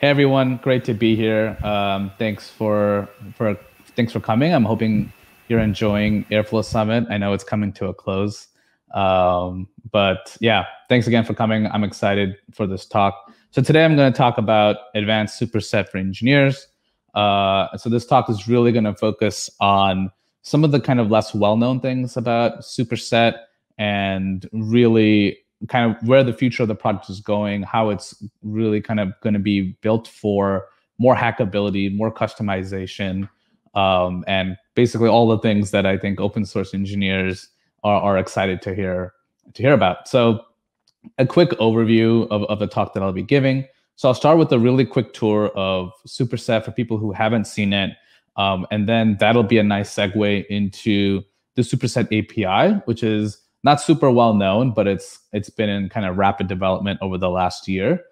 Hey everyone, great to be here. Um, thanks for for thanks for coming. I'm hoping you're enjoying Airflow Summit. I know it's coming to a close, um, but yeah, thanks again for coming. I'm excited for this talk. So today I'm going to talk about advanced superset for engineers. Uh, so this talk is really going to focus on some of the kind of less well-known things about superset and really kind of where the future of the product is going, how it's really kind of going to be built for more hackability, more customization, um, and basically all the things that I think open source engineers are, are excited to hear to hear about. So a quick overview of, of the talk that I'll be giving. So I'll start with a really quick tour of Superset for people who haven't seen it. Um, and then that'll be a nice segue into the Superset API, which is not super well known, but it's it's been in kind of rapid development over the last year.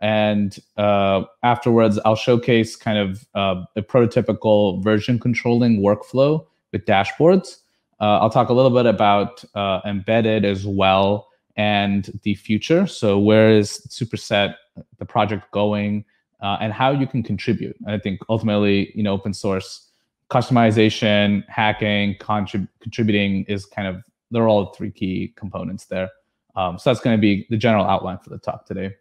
And uh, afterwards, I'll showcase kind of uh, a prototypical version controlling workflow with dashboards. Uh, I'll talk a little bit about uh, embedded as well and the future. So where is Superset, the project going, uh, and how you can contribute. And I think ultimately, you know, open source customization, hacking, contrib- contributing is kind of they're all three key components there. Um, so that's going to be the general outline for the talk today.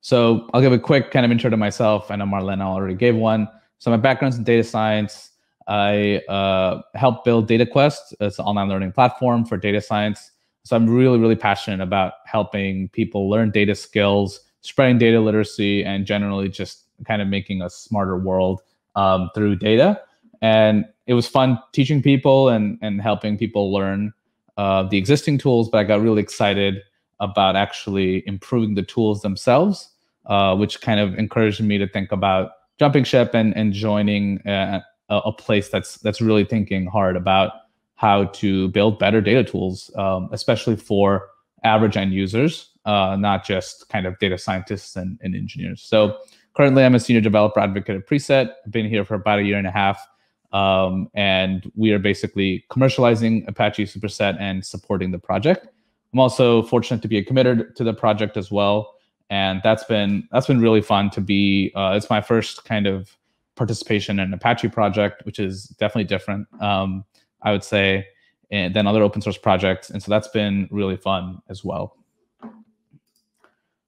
So I'll give a quick kind of intro to myself. And I know Marlena already gave one. So my background's in data science. I uh, helped build DataQuest. It's an online learning platform for data science. So I'm really, really passionate about helping people learn data skills, spreading data literacy, and generally just kind of making a smarter world um, through data. And it was fun teaching people and, and helping people learn uh, the existing tools, but I got really excited about actually improving the tools themselves, uh, which kind of encouraged me to think about jumping ship and, and joining uh, a, a place that's that's really thinking hard about how to build better data tools, um, especially for average end users, uh, not just kind of data scientists and, and, engineers. So currently, I'm a senior developer advocate at Preset. I've been here for about a year and a half, um, and we are basically commercializing Apache Superset and supporting the project. I'm also fortunate to be a committer to the project as well, and that's been that's been really fun to be. Uh, it's my first kind of participation in an Apache project, which is definitely different. Um, I would say, and than other open source projects. And so that's been really fun as well.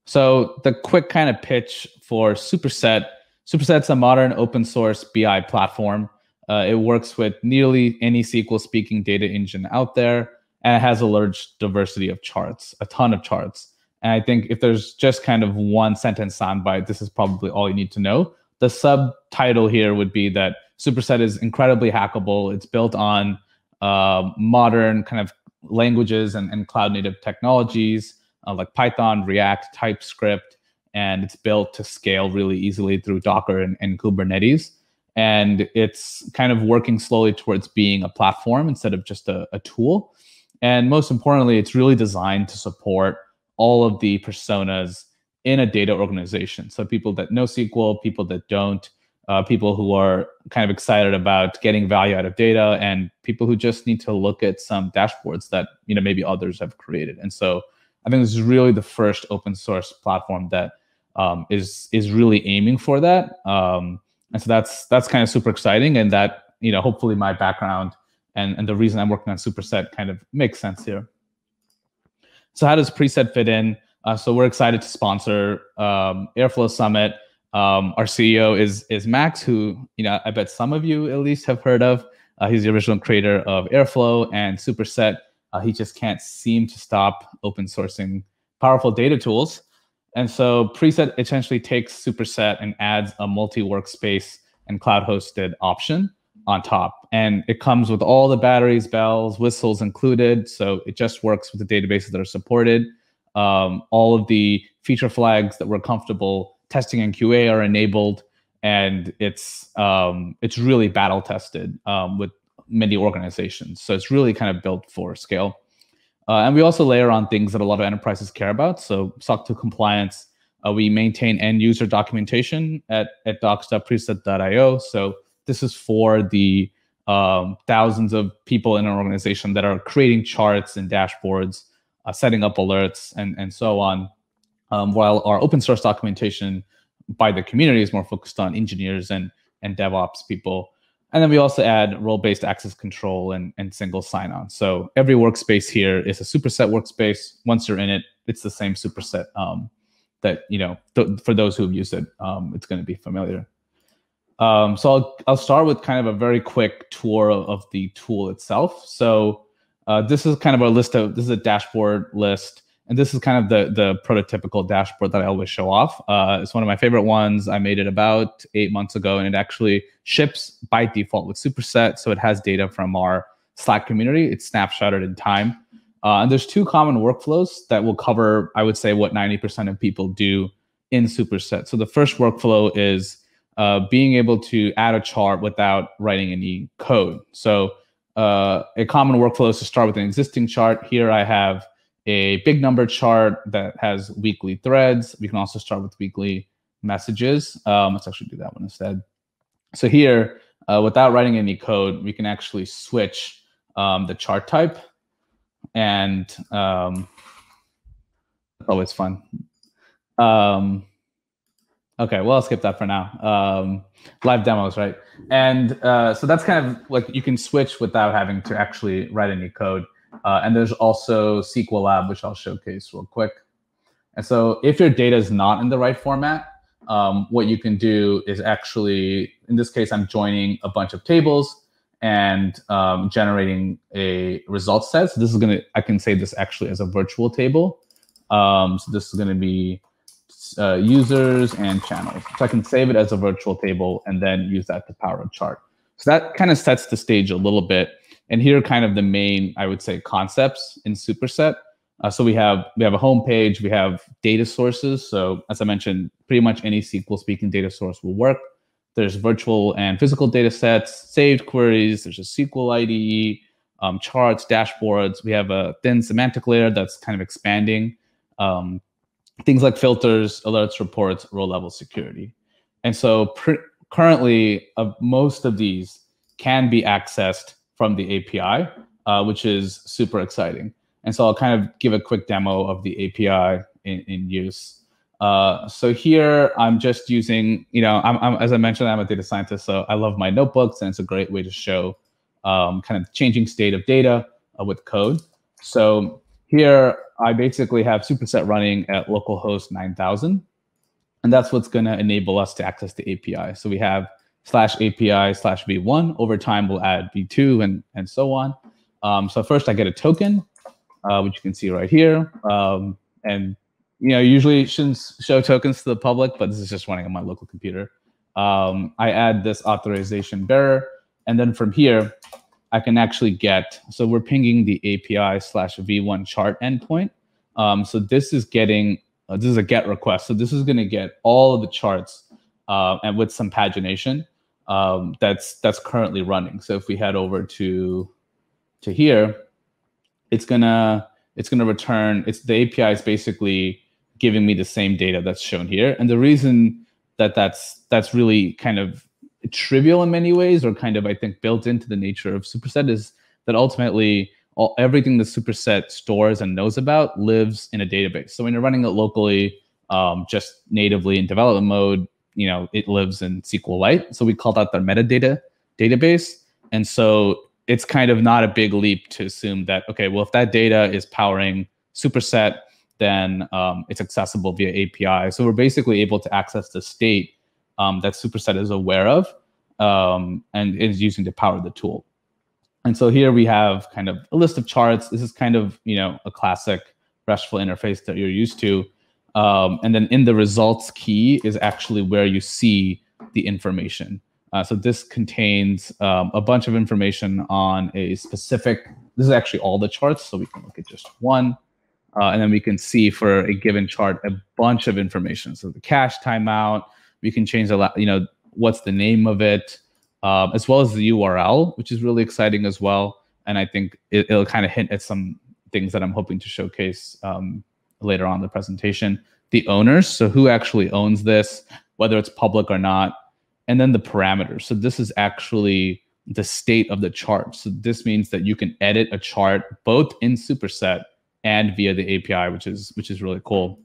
So the quick kind of pitch for Superset. Superset's a modern open source BI platform. Uh, it works with nearly any SQL speaking data engine out there, and it has a large diversity of charts, a ton of charts. And I think if there's just kind of one sentence soundbite, this is probably all you need to know. The subtitle here would be that Superset is incredibly hackable. It's built on uh, modern kind of languages and, and cloud native technologies uh, like Python, React, TypeScript, and it's built to scale really easily through Docker and, and Kubernetes. And it's kind of working slowly towards being a platform instead of just a, a tool. And most importantly, it's really designed to support all of the personas in a data organization. So people that know SQL, people that don't, uh, people who are kind of excited about getting value out of data and people who just need to look at some dashboards that you know maybe others have created and so i think this is really the first open source platform that um, is is really aiming for that um, and so that's that's kind of super exciting and that you know hopefully my background and, and the reason i'm working on superset kind of makes sense here so how does preset fit in uh, so we're excited to sponsor um, airflow summit um, our CEO is is Max, who you know I bet some of you at least have heard of. Uh, he's the original creator of Airflow and Superset. Uh, he just can't seem to stop open sourcing powerful data tools. And so Preset essentially takes Superset and adds a multi workspace and cloud hosted option on top. And it comes with all the batteries, bells, whistles included. So it just works with the databases that are supported. Um, all of the feature flags that we're comfortable testing and QA are enabled, and it's um, it's really battle tested um, with many organizations. So it's really kind of built for scale. Uh, and we also layer on things that a lot of enterprises care about. So SOC 2 compliance. Uh, we maintain end user documentation at, at docs.preset.io. So this is for the um, thousands of people in an organization that are creating charts and dashboards, uh, setting up alerts, and, and so on um, while our open source documentation by the community is more focused on engineers and and DevOps people. And then we also add role-based access control and, and single sign-on. So every workspace here is a superset workspace. Once you're in it, it's the same superset um, that, you know, th for those who've used it, um, it's going to be familiar. Um, so I'll, I'll start with kind of a very quick tour of, of the tool itself. So uh, this is kind of a list of, this is a dashboard list. And this is kind of the, the prototypical dashboard that I always show off. Uh, it's one of my favorite ones. I made it about eight months ago, and it actually ships by default with Superset. So it has data from our Slack community. It's snapshotted in time. Uh, and there's two common workflows that will cover, I would say, what 90% of people do in Superset. So the first workflow is uh, being able to add a chart without writing any code. So uh, a common workflow is to start with an existing chart. Here I have a big number chart that has weekly threads. We can also start with weekly messages. Um, let's actually do that one instead. So here, uh, without writing any code, we can actually switch um, the chart type. And um, always fun. Um, okay, well, I'll skip that for now. Um, live demos, right? And uh, so that's kind of like you can switch without having to actually write any code. Uh, and there's also SQL Lab, which I'll showcase real quick. And so if your data is not in the right format, um, what you can do is actually, in this case, I'm joining a bunch of tables and um, generating a result set. So this is going to, I can say this actually as a virtual table. Um, so this is going to be uh, users and channels. So I can save it as a virtual table and then use that to power a chart. So that kind of sets the stage a little bit and here are kind of the main, I would say, concepts in Superset. Uh, so we have we have a home page, we have data sources. So as I mentioned, pretty much any SQL speaking data source will work. There's virtual and physical data sets, saved queries, there's a SQL IDE, um, charts, dashboards. We have a thin semantic layer that's kind of expanding. Um, things like filters, alerts, reports, row level security. And so currently, uh, most of these can be accessed from the API, uh, which is super exciting. And so I'll kind of give a quick demo of the API in, in use. Uh, so here I'm just using, you know, I'm, I'm, as I mentioned, I'm a data scientist, so I love my notebooks, and it's a great way to show um, kind of changing state of data uh, with code. So here I basically have superset running at localhost 9000, and that's what's going to enable us to access the API. So we have slash API slash v1. Over time, we'll add v2 and, and so on. Um, so first I get a token, uh, which you can see right here. Um, and you know, usually shouldn't show tokens to the public, but this is just running on my local computer. Um, I add this authorization bearer, and then from here, I can actually get, so we're pinging the API slash v1 chart endpoint. Um, so this is getting, uh, this is a get request. So this is gonna get all of the charts uh, and with some pagination um, that's that's currently running. So if we head over to to here, it's gonna it's gonna return. It's the API is basically giving me the same data that's shown here. And the reason that that's that's really kind of trivial in many ways, or kind of I think built into the nature of Superset, is that ultimately all, everything the Superset stores and knows about lives in a database. So when you're running it locally, um, just natively in development mode, you know, it lives in SQLite. So we call that the metadata database. And so it's kind of not a big leap to assume that, okay, well, if that data is powering Superset, then um, it's accessible via API. So we're basically able to access the state um, that Superset is aware of um, and is using to power the tool. And so here we have kind of a list of charts. This is kind of, you know, a classic RESTful interface that you're used to. Um, and then in the results key is actually where you see the information. Uh, so this contains um, a bunch of information on a specific, this is actually all the charts. So we can look at just one. Uh, and then we can see for a given chart a bunch of information. So the cache timeout, we can change a lot, you know, what's the name of it, um, as well as the URL, which is really exciting as well. And I think it, will kind of hint at some things that I'm hoping to showcase um, later on the presentation, the owners, so who actually owns this, whether it's public or not, and then the parameters. So this is actually the state of the chart. So this means that you can edit a chart both in Superset and via the API, which is which is really cool.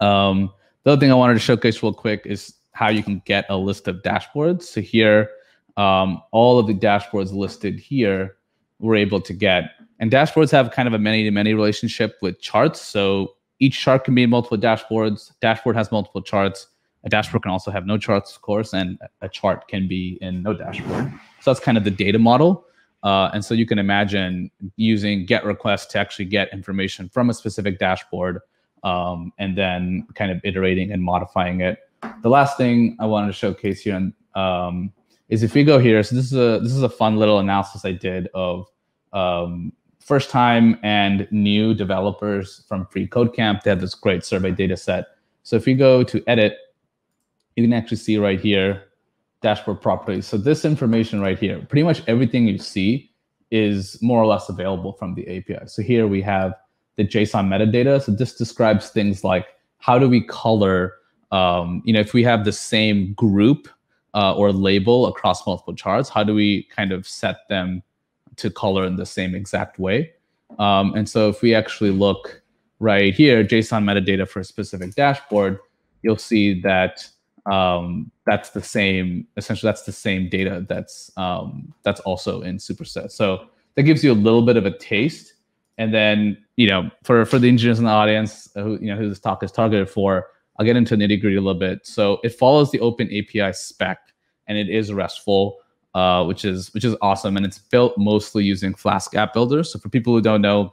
Um, the other thing I wanted to showcase real quick is how you can get a list of dashboards. So here, um, all of the dashboards listed here, we're able to get. And dashboards have kind of a many-to-many relationship with charts. So each chart can be in multiple dashboards. Dashboard has multiple charts. A dashboard can also have no charts, of course, and a chart can be in no dashboard. So that's kind of the data model. Uh, and so you can imagine using GET requests to actually get information from a specific dashboard um, and then kind of iterating and modifying it. The last thing I wanted to showcase here um, is if we go here, so this is a this is a fun little analysis I did of um, first time and new developers from Free Code Camp. They have this great survey data set. So if you go to edit, you can actually see right here dashboard properties. So this information right here, pretty much everything you see is more or less available from the API. So here we have the JSON metadata. So this describes things like how do we color, um, you know, if we have the same group uh, or label across multiple charts, how do we kind of set them to color in the same exact way? Um, and so if we actually look right here, JSON metadata for a specific dashboard, you'll see that um, that's the same. Essentially, that's the same data that's um, that's also in Superset. So that gives you a little bit of a taste. And then, you know, for for the engineers in the audience who you know who this talk is targeted for, I'll get into nitty gritty a little bit. So it follows the Open API spec, and it is RESTful, uh, which is which is awesome, and it's built mostly using Flask App Builder. So for people who don't know,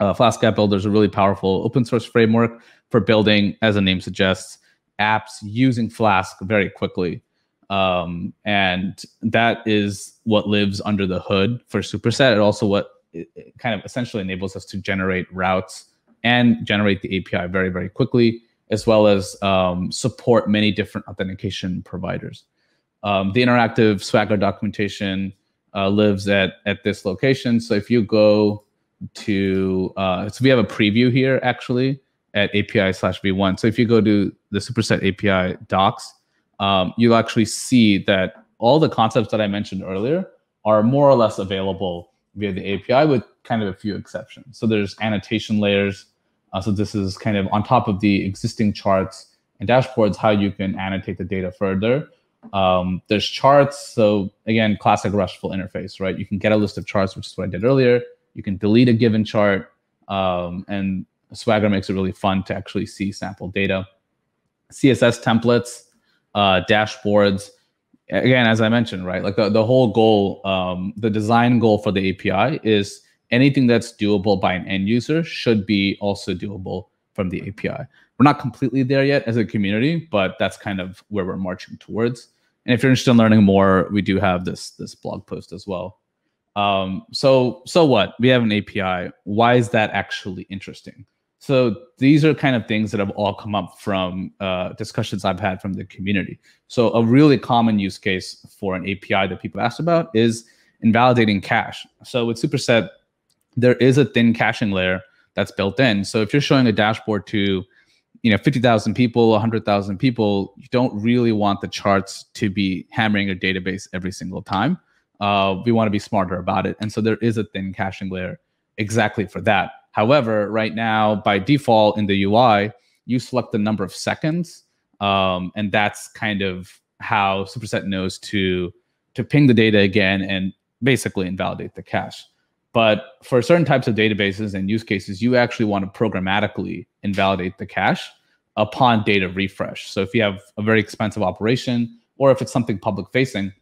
uh, Flask App Builder is a really powerful open source framework for building, as the name suggests, apps using Flask very quickly. Um, and that is what lives under the hood for Superset. It also what it, it kind of essentially enables us to generate routes and generate the API very, very quickly, as well as um, support many different authentication providers. Um, the interactive Swagger documentation uh, lives at, at this location. So if you go to, uh, so we have a preview here actually at API slash v1. So if you go to the Superset API docs, um, you'll actually see that all the concepts that I mentioned earlier are more or less available via the API with kind of a few exceptions. So there's annotation layers. Uh, so this is kind of on top of the existing charts and dashboards, how you can annotate the data further. Um, there's charts. So again, classic RESTful interface, right? You can get a list of charts, which is what I did earlier. You can delete a given chart. Um, and Swagger makes it really fun to actually see sample data. CSS templates, uh, dashboards. Again, as I mentioned, right, like the, the whole goal, um, the design goal for the API is anything that's doable by an end user should be also doable from the API. We're not completely there yet as a community, but that's kind of where we're marching towards. And if you're interested in learning more, we do have this this blog post as well. Um, so so what? We have an API. Why is that actually interesting? So these are kind of things that have all come up from uh, discussions I've had from the community. So a really common use case for an API that people asked about is invalidating cache. So with Superset, there is a thin caching layer that's built in. So if you're showing a dashboard to you know 50,000 people, 100,000 people, you don't really want the charts to be hammering your database every single time. Uh, we want to be smarter about it. And so there is a thin caching layer exactly for that. However, right now, by default in the UI, you select the number of seconds. Um, and that's kind of how Superset knows to, to ping the data again and basically invalidate the cache. But for certain types of databases and use cases, you actually want to programmatically invalidate the cache upon data refresh. So if you have a very expensive operation, or if it's something public facing,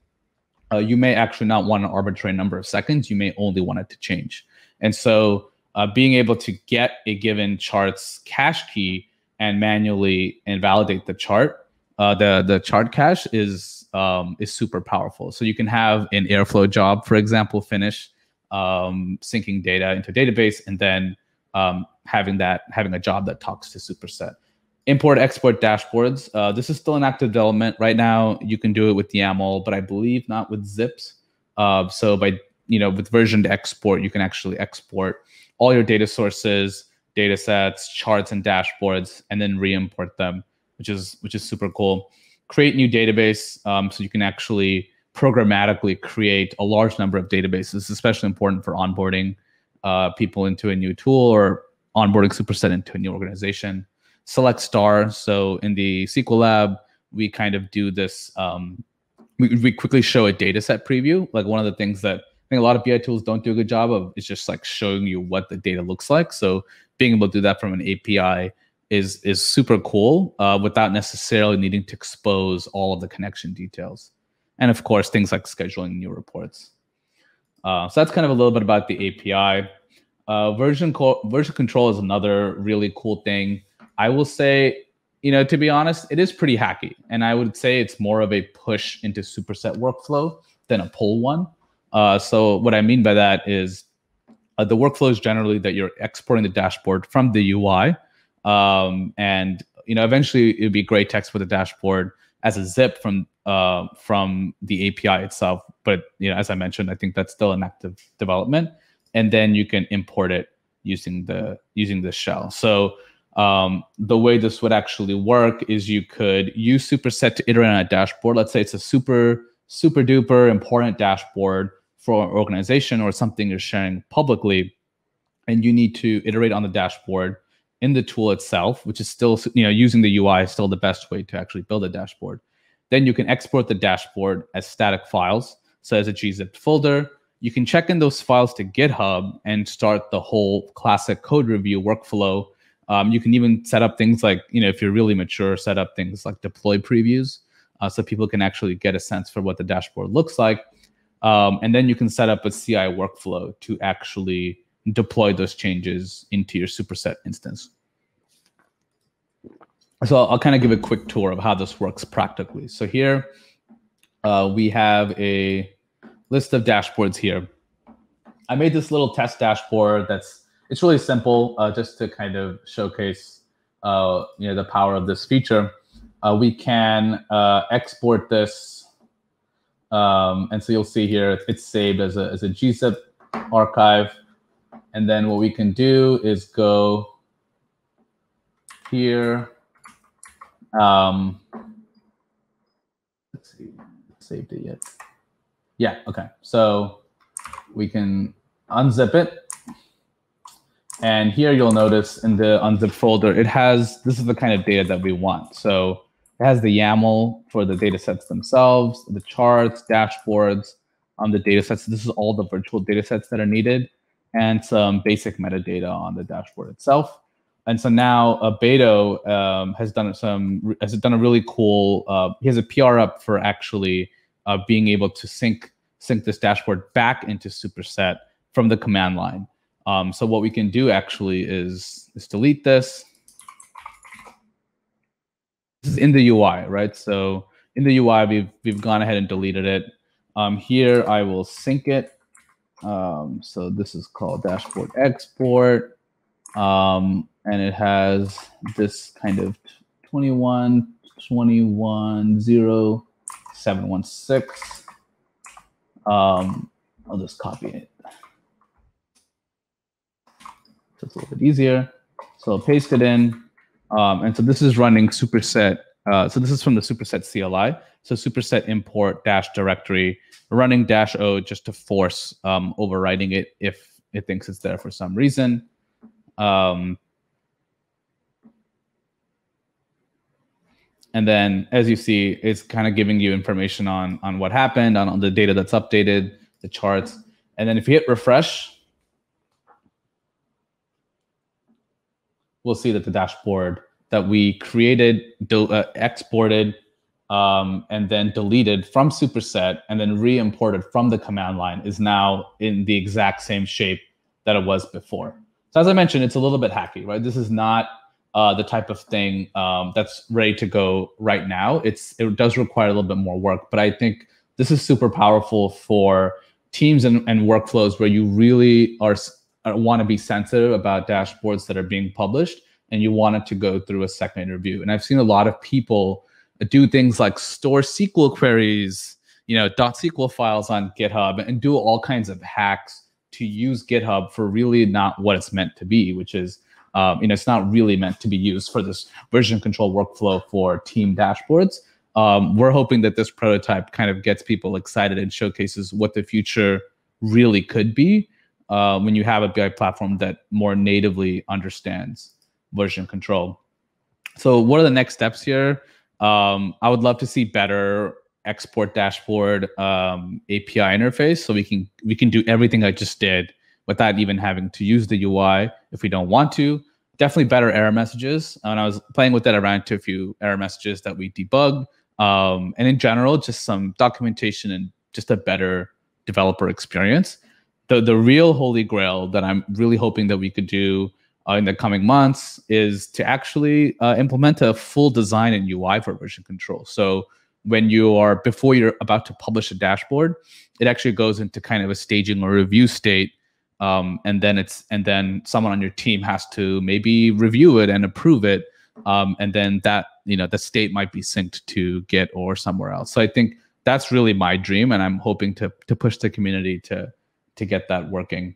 uh, you may actually not want an arbitrary number of seconds. You may only want it to change. And so uh, being able to get a given chart's cache key and manually invalidate the chart, uh, the the chart cache is um, is super powerful. So you can have an Airflow job, for example, finish um, syncing data into a database, and then um, having that having a job that talks to Superset. Import export dashboards. Uh, this is still in active development right now. You can do it with YAML, but I believe not with zips. Uh, so by you know with versioned export, you can actually export all your data sources, data sets, charts, and dashboards, and then re-import them, which is which is super cool. Create new database um, so you can actually programmatically create a large number of databases, especially important for onboarding uh, people into a new tool or onboarding Superset into a new organization. select star. So in the SQL lab, we kind of do this. Um, we, we quickly show a data set preview. Like one of the things that I think a lot of BI tools don't do a good job of is just like showing you what the data looks like. So being able to do that from an API is is super cool uh, without necessarily needing to expose all of the connection details. And of course, things like scheduling new reports. Uh, so that's kind of a little bit about the API. Uh, version co- version control is another really cool thing. I will say, you know, to be honest, it is pretty hacky, and I would say it's more of a push into superset workflow than a pull one. Uh, so what I mean by that is uh, the workflow is generally that you're exporting the dashboard from the UI, um, and you know eventually it would be great text for the dashboard as a zip from uh, from the API itself. But you know, as I mentioned, I think that's still an active development, and then you can import it using the using the shell. So um, the way this would actually work is you could use Superset to iterate on a dashboard. Let's say it's a super super duper important dashboard for an organization or something you're sharing publicly, and you need to iterate on the dashboard in the tool itself, which is still, you know, using the UI is still the best way to actually build a dashboard. Then you can export the dashboard as static files, so as a gzipped folder. You can check in those files to GitHub and start the whole classic code review workflow. Um, you can even set up things like, you know, if you're really mature, set up things like deploy previews uh, so people can actually get a sense for what the dashboard looks like. Um, and then you can set up a CI workflow to actually deploy those changes into your superset instance. So I'll, kind of give a quick tour of how this works practically. So here uh, we have a list of dashboards here. I made this little test dashboard that's it's really simple uh, just to kind of showcase uh, you know the power of this feature. Uh, we can uh, export this um, and so you'll see here it's saved as a, as a gzip archive and then what we can do is go here. Um, let's see, saved it yet. Yeah, okay. So we can unzip it. And here you'll notice in the unzip folder, it has, this is the kind of data that we want. So it has the YAML for the data sets themselves, the charts, dashboards, on the data sets. This is all the virtual data sets that are needed and some basic metadata on the dashboard itself. And so now uh, Beto um, has done some has done a really cool. Uh, he has a PR up for actually uh, being able to sync sync this dashboard back into Superset from the command line. Um, so what we can do actually is is delete this. This is in the UI, right? So in the UI, we've we've gone ahead and deleted it. Um, here I will sync it um, so this is called dashboard export. Um, and it has this kind of 21, 21, 0, 716. Um, I'll just copy it. So it's a little bit easier. So paste it in. Um, and so this is running superset. Uh, so this is from the superset CLI. So superset import dash directory running dash o just to force um, overwriting it if it thinks it's there for some reason. Um, and then as you see, it's kind of giving you information on, on what happened, on, on the data that's updated, the charts. And then if you hit refresh, we'll see that the dashboard that we created, uh, exported, um, and then deleted from superset and then re-imported from the command line is now in the exact same shape that it was before. So as I mentioned, it's a little bit hacky, right? This is not uh, the type of thing um, that's ready to go right now. It's it does require a little bit more work, but I think this is super powerful for teams and, and workflows where you really are uh, want to be sensitive about dashboards that are being published and you want it to go through a second interview. And I've seen a lot of people do things like store SQL queries, you know, dot .SQL files on GitHub and do all kinds of hacks to use GitHub for really not what it's meant to be, which is, um, you know, it's not really meant to be used for this version control workflow for team dashboards. Um, we're hoping that this prototype kind of gets people excited and showcases what the future really could be uh, when you have a BI platform that more natively understands version control. so what are the next steps here? Um, I would love to see better export dashboard um, API interface, so we can we can do everything I just did without even having to use the UI if we don't want to. Definitely better error messages. And I was playing with that I ran into a few error messages that we debugged. Um, and in general, just some documentation and just a better developer experience. The the real holy grail that I'm really hoping that we could do uh, in the coming months is to actually uh, implement a full design and UI for version control. So when you are before you're about to publish a dashboard, it actually goes into kind of a staging or review state, um, and then it's and then someone on your team has to maybe review it and approve it, um, and then that you know the state might be synced to Git or somewhere else. So I think that's really my dream, and I'm hoping to to push the community to to get that working.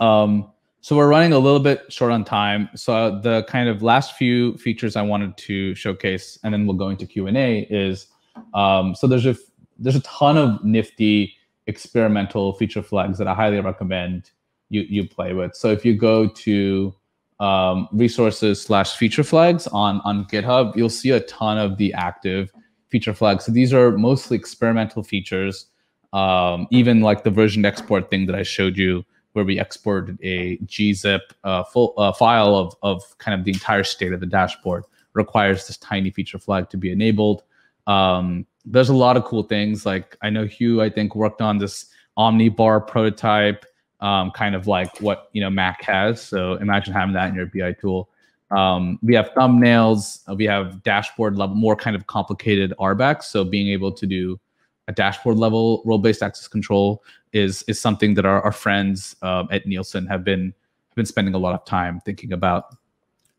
Um, so we're running a little bit short on time. So the kind of last few features I wanted to showcase, and then we'll go into Q and A. Is um, so there's a there's a ton of nifty experimental feature flags that I highly recommend you you play with. So if you go to um, resources slash feature flags on on GitHub, you'll see a ton of the active feature flags. So these are mostly experimental features. Um, even like the version export thing that I showed you where we exported a gzip uh, full uh, file of, of kind of the entire state of the dashboard requires this tiny feature flag to be enabled. Um, there's a lot of cool things. Like I know Hugh, I think worked on this Omnibar prototype, um, kind of like what you know Mac has. So imagine having that in your BI tool. Um, we have thumbnails. Uh, we have dashboard level, more kind of complicated RBACs. So being able to do a dashboard level role-based access control is is something that our, our friends uh, at Nielsen have been have been spending a lot of time thinking about.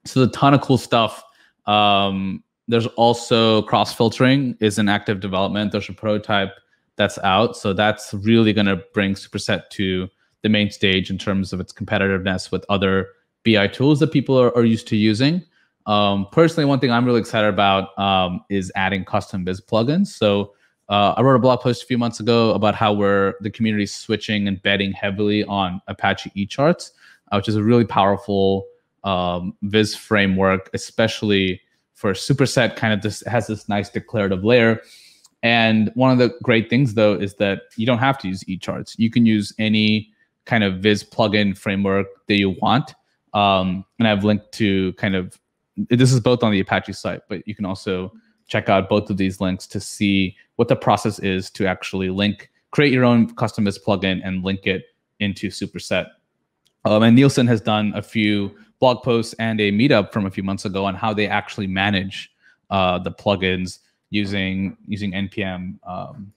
So a ton of cool stuff. Um, there's also cross filtering is in active development. There's a prototype that's out, so that's really going to bring Superset to the main stage in terms of its competitiveness with other BI tools that people are, are used to using. Um, personally, one thing I'm really excited about um, is adding custom Viz plugins. So uh, I wrote a blog post a few months ago about how we're the community switching and betting heavily on Apache eCharts, uh, which is a really powerful um, Viz framework, especially for superset. Kind of this has this nice declarative layer. And one of the great things though is that you don't have to use eCharts. You can use any kind of Viz plugin framework that you want. Um, and I've linked to kind of this is both on the Apache site, but you can also check out both of these links to see what the process is to actually link, create your own customized plugin and link it into Superset. Um, and Nielsen has done a few blog posts and a meetup from a few months ago on how they actually manage uh, the plugins using using npm. Um,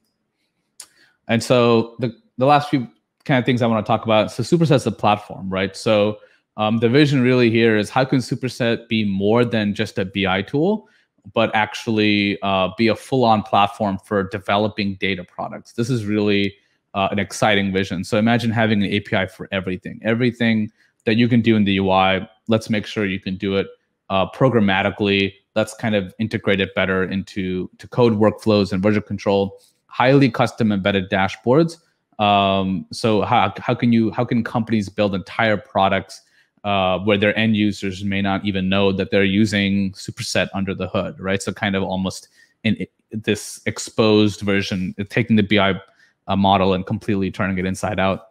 and so the the last few kind of things I want to talk about. So Superset's the platform, right? So um, the vision really here is how can Superset be more than just a BI tool? But actually uh, be a full-on platform for developing data products. This is really uh, an exciting vision. So imagine having an API for everything, everything that you can do in the UI. Let's make sure you can do it uh, programmatically. Let's kind of integrate it better into to code workflows and version control. Highly custom embedded dashboards. Um, so how how can you how can companies build entire products uh, where their end users may not even know that they're using superset under the hood, right? So kind of almost in this exposed version, taking the BI uh, model and completely turning it inside out.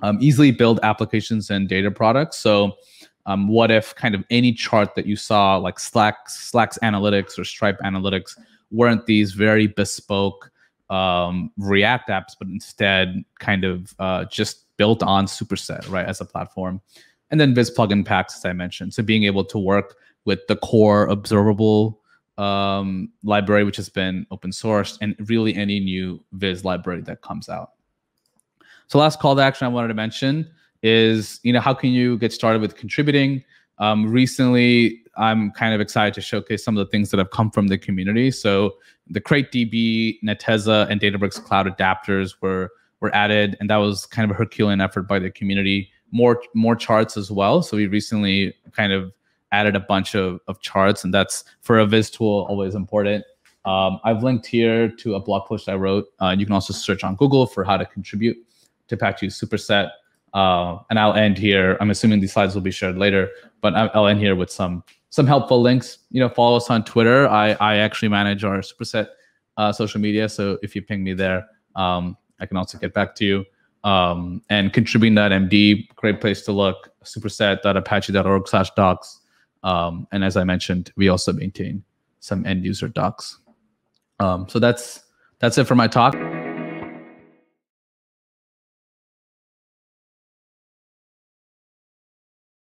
Um, easily build applications and data products. So um, what if kind of any chart that you saw, like Slack, Slack's analytics or Stripe analytics, weren't these very bespoke um, React apps, but instead kind of uh, just built on Superset, right, as a platform and then Viz plugin packs, as I mentioned. So being able to work with the core observable um, library, which has been open sourced, and really any new Viz library that comes out. So last call to action I wanted to mention is, you know, how can you get started with contributing? Um, recently, I'm kind of excited to showcase some of the things that have come from the community. So the CrateDB, Netezza, and Databricks Cloud adapters were were added, and that was kind of a Herculean effort by the community more more charts as well. So we recently kind of added a bunch of, of charts, and that's for a Viz tool always important. Um, I've linked here to a blog post I wrote. Uh, you can also search on Google for how to contribute to Apache Superset. Uh, and I'll end here. I'm assuming these slides will be shared later, but I'll end here with some some helpful links. You know, follow us on Twitter. I I actually manage our Superset uh, social media, so if you ping me there, um, I can also get back to you. Um, and contributing.md, great place to look. Superset.apache.org slash docs. Um, and as I mentioned, we also maintain some end user docs. Um, so that's that's it for my talk.